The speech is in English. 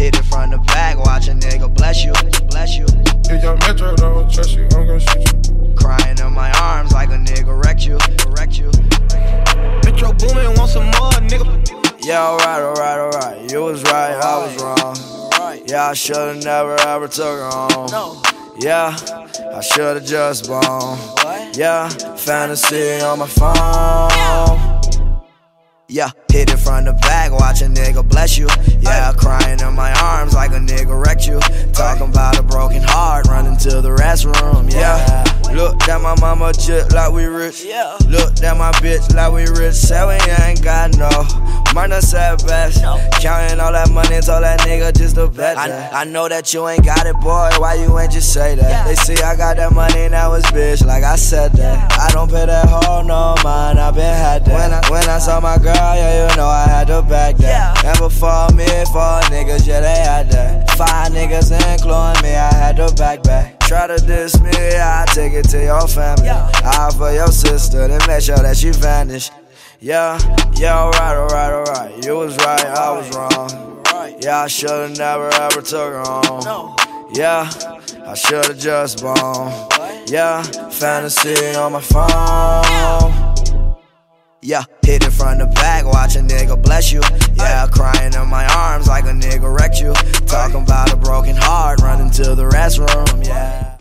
hit it from the back, watch a nigga bless you, bless you. If Young Metro don't trust you, I'm gonna shoot you. Crying in my arms like a nigga wrecked you, wrecked you. Metro Boomin, want some more, nigga. Yeah, alright, alright, alright. You was right, I was wrong. Yeah, I should've never ever took her home. Yeah, I should've just blown. Yeah, fantasy on my phone. Yeah, hit it from the back, watch a nigga bless you. Yeah, crying in my arms like a you. Talking about a broken heart, running to the restroom. Yeah, look at my mama chip like we rich. Yeah, look at my bitch like we rich. Say we ain't got no said best. Counting all that money, told that nigga just to bet that. I, I know that you ain't got it, boy. Why you ain't just say that? They see I got that money, now it's bitch, like I said that. I don't pay that hoe no mind, I been had that. When I, when I saw my girl, yeah, you know I had to back that. And before me, four niggas, yeah, they had that. Five niggas including me, I had to back back. Try to diss me, I take it to your family. I for your sister, then make sure that she vanish. Yeah, yeah, alright, alright, alright. You was right, I was wrong. Yeah, I should've never ever took her home. Yeah, I should've just blown. Yeah, fantasy on my phone. Yeah, hit it from the back, watch a nigga bless you. Yeah, crying in my arms like a nigga wrecked you. Talking about a broken heart, running to the restroom. Yeah.